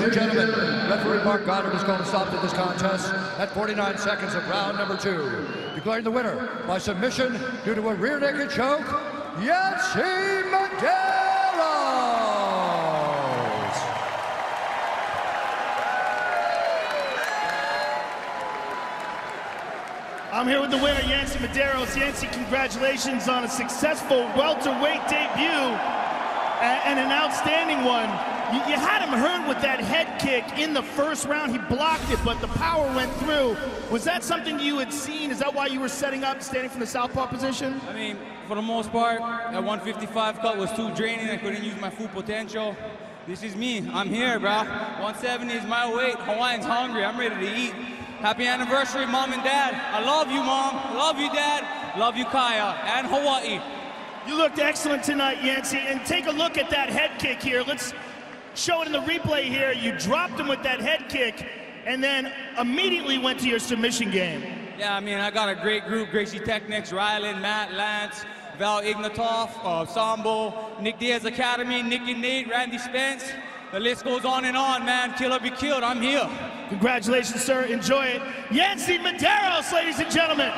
Ladies and gentlemen, referee Marc Goddard is going to stop to this contest at 49 seconds of round number two, declaring the winner by submission due to a rear naked choke, Yancy Medeiros. I'm here with the winner, Yancy Medeiros. Yancy, congratulations on a successful welterweight debut and an outstanding one. You, had him hurt with that head kick in the first round. He blocked it, but the power went through. Was that something you had seen? Is that why you were setting up, standing from the southpaw position? I mean, for the most part, that 155 cut was too draining. I couldn't use my full potential. This is me. I'm here, bro. 170 is my weight. Hawaiian's hungry. I'm ready to eat. Happy anniversary, mom and dad. I love you, mom. Love you, dad. Love you, Kaya, and Hawaii. You looked excellent tonight, Yancy. And take a look at that head kick here. Let's show it in the replay here. You dropped him with that head kick and then immediately went to your submission game. Yeah, I mean, I got a great group. Gracie Technics, Rylan, Matt, Lance, Val Ignatov, uh, Sambo, Nick Diaz Academy, Nick and Nate, Randy Spence. The list goes on and on, man. Kill or be killed. I'm here. Congratulations, sir. Enjoy it. Yancy Medeiros, ladies and gentlemen.